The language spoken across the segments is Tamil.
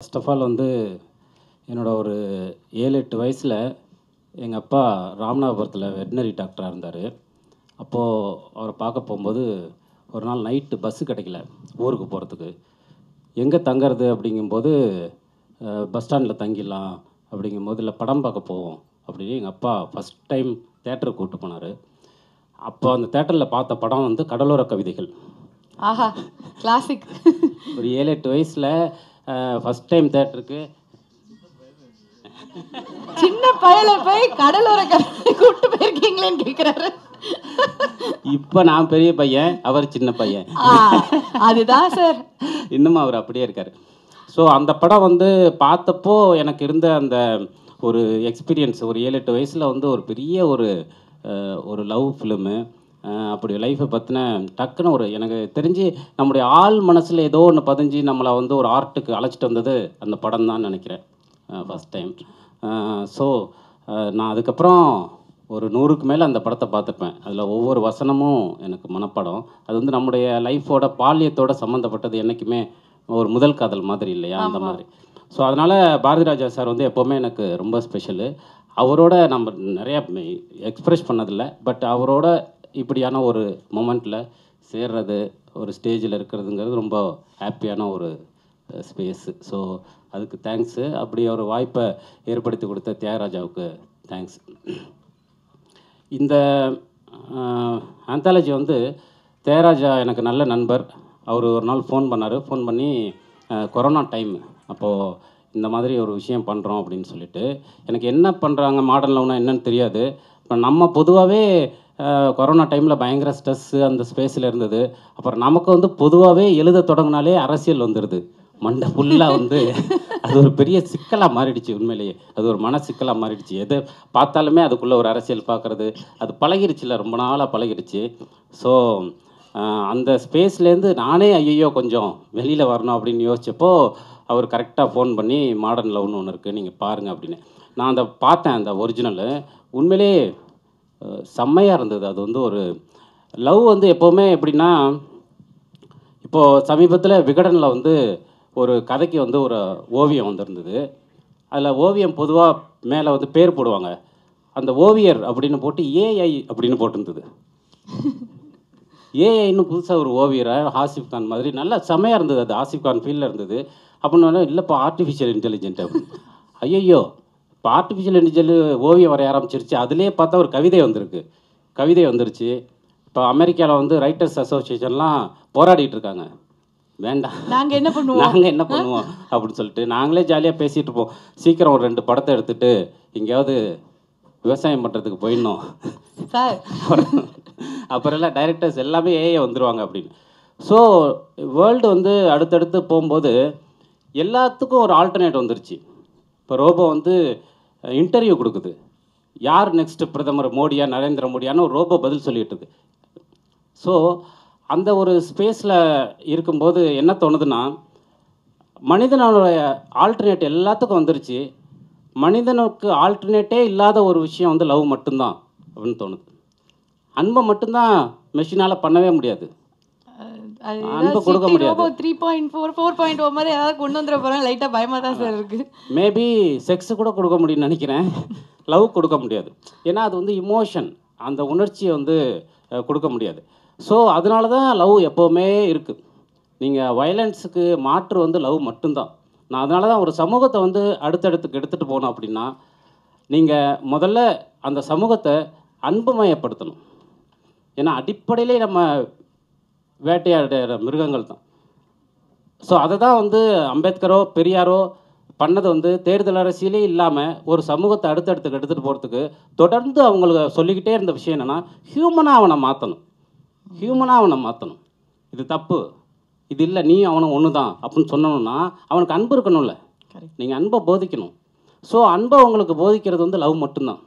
ஃபர்ஸ்ட் ஆஃப் ஆல் வந்து என்னோட ஒரு ஏழு எட்டு வயசில் எங்கள் அப்பா ராமநாதபுரத்தில் வெட்டினரி டாக்டராக இருந்தார். அப்போது அவரை பார்க்க போகும்போது ஒரு நாள் நைட்டு பஸ்ஸு கிடைக்கல ஊருக்கு போகிறதுக்கு எங்கே தங்கறது அப்படிங்கும்போது பஸ் ஸ்டாண்டில் தங்கிடலாம் அப்படிங்கும்போது இல்லை படம் பார்க்க போவோம் அப்படின்னு எங்கள் அப்பா ஃபஸ்ட் டைம் தேட்டருக்கு கூப்பிட்டு போனார். அப்போ அந்த தேட்டரில் பார்த்த படம் வந்து கடலோர கவிதைகள். ஆஹா கிளாசிக் ஒரு ஏழு எட்டு வயசில் ஃபஸ்ட் டைம் தேட்டருக்கு சின்ன பயல போய் கடலோர கடலை கூட்டு போயிருக்கீங்களேன்னு கேக்குறாரு. இப்போ நான் பெரிய பையன் அவர் சின்ன பையன். அதுதான் சார். இன்னும் அவர் அப்படியே இருக்கார். ஸோ அந்த படம் வந்து பார்த்தப்போ எனக்கு இருந்த அந்த ஒரு எக்ஸ்பீரியன்ஸ் ஒரு ஏழு எட்டு வயசில் வந்து ஒரு பெரிய ஒரு ஒரு லவ் ஃபிலிமு அப்படி லைஃப்பை பற்றின டக்குன்னு ஒரு எனக்கு தெரிஞ்சு நம்முடைய ஆள் மனசில் ஏதோ ஒன்று பதிஞ்சு நம்மளை வந்து ஒரு ஆர்ட்டுக்கு அழைச்சிட்டு வந்தது அந்த படம் தான் நினைக்கிறேன் ஃபஸ்ட் டைம் ஸோ நான் அதுக்கப்புறம் ஒரு நூறுக்கு மேலே அந்த படத்தை பார்த்துருப்பேன். அதில் ஒவ்வொரு வசனமும் எனக்கு மனப்படம். அது வந்து நம்முடைய லைஃபோட பால்யத்தோட சம்மந்தப்பட்டது என்றைக்குமே ஒரு முதல் காதல் மாதிரி இல்லையா? அந்த மாதிரி. ஸோ அதனால் பாரதி ராஜா சார் வந்து எப்போவுமே எனக்கு ரொம்ப ஸ்பெஷலு அவரோட நம்ம நிறையா எக்ஸ்ப்ரெஸ் பண்ணதில்லை. பட் அவரோட இப்படியான ஒரு மொமெண்ட்டில் சேர்றது ஒரு ஸ்டேஜில் இருக்கிறதுங்கிறது ரொம்ப ஹாப்பியான ஒரு ஸ்பேஸு ஸோ அதுக்கு தேங்க்ஸு அப்படி ஒரு வாய்ப்பை ஏற்படுத்தி கொடுத்த தியாகராஜாவுக்கு தேங்க்ஸ் இந்த ஆந்தாலஜி வந்து தேராஜா எனக்கு நல்ல நண்பர். அவர் ஒரு நாள் ஃபோன் பண்ணார். ஃபோன் பண்ணி கொரோனா டைம் அப்போது இந்த மாதிரி ஒரு விஷயம் பண்ணுறோம் அப்படின்னு சொல்லிட்டு. எனக்கு என்ன பண்ணுறாங்க மாடர்ன் லவ்னா என்னன்னு தெரியாது. இப்போ நம்ம பொதுவாகவே கொரோனா டைமில் பயங்கர ஸ்ட்ரெஸ்ஸு அந்த ஸ்பேஸில் இருந்தது. அப்புறம் நமக்கு வந்து பொதுவாகவே எழுத தொடங்கினாலே அரசியல் வந்துடுது மண்டை ஃபுல்லாக வந்து அது ஒரு பெரிய சிக்கலாக மாறிடுச்சு உண்மையிலேயே. அது ஒரு மன சிக்கலாக மாறிடுச்சு. எது பார்த்தாலுமே அதுக்குள்ளே ஒரு அரசியல் பார்க்குறது அது பழகிருச்சுல ரொம்ப நாளாக பழகிடுச்சு ஸோ அந்த ஸ்பேஸ்லேருந்து நானே ஐயோ கொஞ்சம் வெளியில் வரணும் அப்படின்னு யோசித்தப்போ அவர் கரெக்டாக ஃபோன் பண்ணி மாடர்ன் லவ்னு ஒன்று இருக்குது நீங்கள் பாருங்கள் அப்படின்னு. நான் அந்த பார்த்தேன் அந்த ஒரிஜினலு உண்மையிலே செம்மையாக இருந்தது. அது வந்து ஒரு லவ் வந்து எப்போவுமே எப்படின்னா இப்போது சமீபத்தில் விகடனில் வந்து ஒரு கதைக்கு வந்து ஒரு ஓவியம் வந்திருந்தது. அதில் ஓவியம் பொதுவாக மேலே வந்து பேர் போடுவாங்க. அந்த ஓவியர் அப்படின்னு போட்டு ஏஐ அப்படின்னு போட்டிருந்தது. ஏஐன்னு புதுசாக ஒரு ஓவியராக ஆசிஃப் கான் மாதிரி. நல்லா செமையாக இருந்தது அது. ஆசிஃப் கான் ஃபீல்டில் இருந்தது. அப்படின்னு இல்லைப்பா ஆர்டிஃபிஷியல் இன்டெலிஜென்ட் அப்படின்னு. ஐயோ இப்போ ஆர்டிஃபிஷியல் இன்டெலிஜென்ட் ஓவியம் வரைய ஆரம்பிச்சிருச்சு. அதுலேயே பார்த்தா ஒரு கவிதை வந்திருக்கு. கவிதை வந்துருச்சு. இப்போ அமெரிக்காவில் வந்து ரைட்டர்ஸ் அசோசியேஷன்லாம் போராடிட்டு இருக்காங்க. வேண்டாம். நாங்க என்ன பண்ணுவோம்? நாங்கள் என்ன பண்ணுவோம்? அப்படின்னு சொல்லிட்டு நாங்களே ஜாலியாக பேசிகிட்டு இருப்போம். சீக்கிரம் ஒரு ரெண்டு படத்தை எடுத்துட்டு எங்கேயாவது விவசாயம் பண்ணுறதுக்கு போயிடணும். சார். அப்புறம் அப்புறம் எல்லாம் டைரக்டர்ஸ் எல்லாமே ஏஏ வந்துருவாங்க அப்படின்னு. ஸோ வேர்ல்டு வந்து அடுத்தடுத்து போகும்போது எல்லாத்துக்கும் ஒரு ஆல்டர்னேட் வந்துருச்சு. இப்போ ரோபோ வந்து இன்டர்வியூ கொடுக்குது. யார் நெக்ஸ்ட்டு பிரதமர்? மோடியா நரேந்திர மோடியான்னு ஒரு ரோபோ பதில் சொல்லிட்டுது. ஸோ அந்த ஒரு ஸ்பேஸில் இருக்கும்போது என்ன தோணுதுன்னா மனிதனோடைய ஆல்டர்னேட் எல்லாத்துக்கும் வந்துருச்சு. மனிதனுக்கு ஆல்டர்னேட்டே இல்லாத ஒரு விஷயம் வந்து லவ் மட்டும்தான் அப்படின்னு தோணுது. அன்பை மட்டும்தான் மெஷினால் பண்ணவே முடியாது. அன்பு கொடுக்க முடியாது. Three point four four point oh மாதிரி ஏதாவது கொண்டு வந்துட போறாங்க லைட்டா பயமா தான் சார் இருக்கு. மேபி செக்ஸ் கூட கொடுக்க முடியும்னு நினைக்கிறேன். லவ் கொடுக்க முடியாது. ஏன்னா அது வந்து இமோஷன் அந்த உணர்ச்சியை வந்து கொடுக்க முடியாது. ஸோ அதனால தான் லவ் எப்போவுமே இருக்குது நீங்கள் வயலன்ஸுக்கு மாற்று வந்து லவ் மட்டும்தான். நான் அதனால தான் ஒரு சமூகத்தை வந்து அடுத்தடுத்துக்கு எடுத்துகிட்டு போகணும் அப்படின்னா நீங்கள் முதல்ல அந்த சமூகத்தை அன்புமயப்படுத்தணும். ஏன்னா அடிப்படையிலே நம்ம வேட்டையாடுற மிருகங்கள் தான். ஸோ அதை தான் வந்து அம்பேத்கரோ பெரியாரோ பண்ணது வந்து தேர்தல் அரசியலே இல்லாமல் ஒரு சமூகத்தை அடுத்தடுத்துக்கு எடுத்துகிட்டு போகிறதுக்கு தொடர்ந்து அவங்களுக்கு சொல்லிக்கிட்டே இருந்த விஷயம் என்னென்னா ஹியூமனாக அவனை மாற்றணும் ஹியூமனாக அவனை மாற்றணும் இது தப்பு. இது இல்லை நீ அவனும் ஒன்று தான் அப்படின்னு சொன்னோம்னா அவனுக்கு அன்பு இருக்கணும்ல. நீங்கள் அன்பை போதிக்கணும். ஸோ அன்பை உங்களுக்கு போதிக்கிறது வந்து லவ் மட்டும்தான்.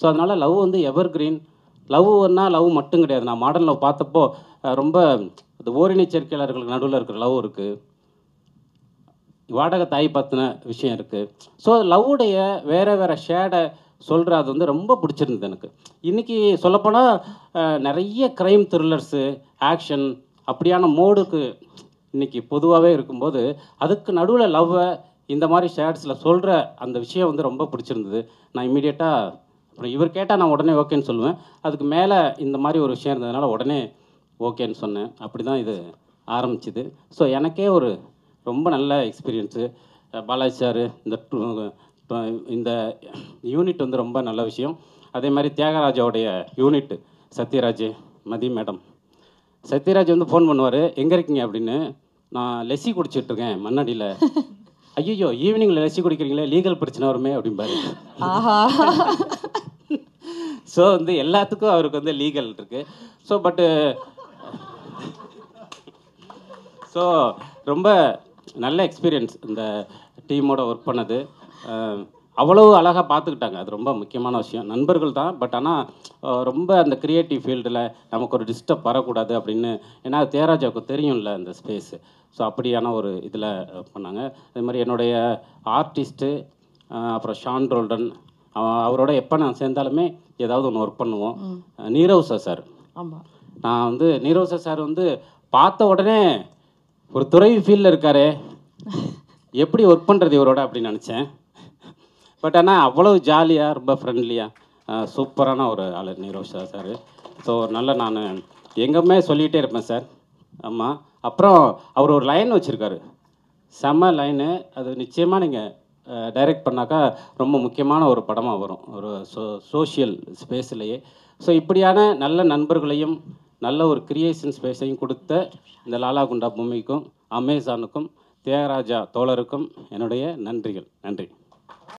ஸோ அதனால் லவ் வந்து எவர் கிரீன் லவ்னா லவ் மட்டும் கிடையாது. நான் மாடர்ன் லவ் பார்த்தப்போ ரொம்ப இந்த ஓரினை சேர்க்கையாளர்களுக்கு நடுவில் இருக்கிற லவ் இருக்குது வாடகை தாய் பற்றின விஷயம் இருக்குது ஸோ லவ்வுடைய வேறு வேறு ஷேடை சொல்கிற அது வந்து ரொம்ப பிடிச்சிருந்தது எனக்கு. இன்றைக்கி சொல்லப்போனால் நிறைய க்ரைம் த்ரில்லர்ஸு ஆக்ஷன் அப்படியான மோடுக்கு இன்றைக்கி பொதுவாகவே இருக்கும்போது அதுக்கு நடுவில் லவ்வை இந்த மாதிரி ஷேட்ஸில் சொல்கிற அந்த விஷயம் வந்து ரொம்ப பிடிச்சிருந்தது. நான் இமீடியட்டாக அப்புறம் இவர் கேட்டால் நான் உடனே ஓகேன்னு சொல்லுவேன். அதுக்கு மேலே இந்த மாதிரி ஒரு விஷயம் இருந்ததுனால உடனே ஓகேன்னு சொன்னேன். அப்படி தான் இது ஆரம்பிச்சுது. ஸோ எனக்கே ஒரு ரொம்ப நல்ல எக்ஸ்பீரியன்ஸு பாலாஜி சார் இந்த இந்த யூனிட் வந்து ரொம்ப நல்ல விஷயம். அதே மாதிரி தியாகராஜாவுடைய யூனிட் சத்யராஜ் மதி மேடம். சத்யராஜ் வந்து ஃபோன் பண்ணுவார் எங்கே இருக்கீங்க? அப்படின்னு. நான் லெஸ்ஸி குடிச்சிட்டு இருக்கேன் மண்ணடியில். ஐயோ ஈவினிங்கில் லெஸ்ஸி குடிக்கிறீங்களே லீகல் பிரச்சனை வருமே அப்படிம்பாரு. ஆஹா. ஸோ வந்து எல்லாத்துக்கும் அவருக்கு வந்து லீகல் இருக்கு. ஸோ பட்டு ஸோ ரொம்ப நல்ல எக்ஸ்பீரியன்ஸ் இந்த டீமோட ஒர்க் பண்ணது. அவ்வளவு அழகாக பார்த்துக்கிட்டாங்க அது ரொம்ப முக்கியமான விஷயம். நண்பர்கள் தான் பட் ஆனால் ரொம்ப அந்த கிரியேட்டிவ் ஃபீல்டில் நமக்கு ஒரு டிஸ்டர்ப் வரக்கூடாது அப்படின்னு ஏன்னா தேராஜாவுக்கு தெரியும்ல அந்த ஸ்பேஸு ஸோ அப்படியான ஒரு இதில் பண்ணாங்க. அதே மாதிரி என்னுடைய ஆர்டிஸ்ட்டு அப்புறம் ஷான் ரோல்டன் அவ- அவரோட எப்போ நான் சேர்ந்தாலுமே ஏதாவது ஒன்று ஒர்க் பண்ணுவோம். நீரவ் சார். நான் வந்து நீரவ் சார் வந்து பார்த்த உடனே ஒரு துறவி ஃபீல்டில் இருக்காரே. எப்படி ஒர்க் பண்ணுறது இவரோட அப்படின்னு நினச்சேன். பட் ஆனால் அவ்வளோ ஜாலியாக ரொம்ப ஃப்ரெண்ட்லியாக சூப்பரான ஒரு ஆள் நீரோஷா சார் சார். ஸோ நல்ல நான். எங்கேயுமே சொல்லிகிட்டே இருப்பேன் சார். ஆமாம் அப்புறம் அவர் ஒரு லைன் வச்சுருக்காரு. செம்ம லைனு அது நிச்சயமாக நீங்கள் டைரக்ட் பண்ணாக்கா ரொம்ப முக்கியமான ஒரு படமாக வரும். ஒரு சோ சோஷியல் ஸ்பேஸ்லேயே ஸோ இப்படியான நல்ல நண்பர்களையும் நல்ல ஒரு கிரியேஷன் ஸ்பேஸையும் கொடுத்த இந்த லாலாகுண்டா பூமிக்கும் பொம்மைக்கும் அமேசானுக்கும் தியாகராஜா தோழருக்கும் என்னுடைய நன்றிகள். நன்றி.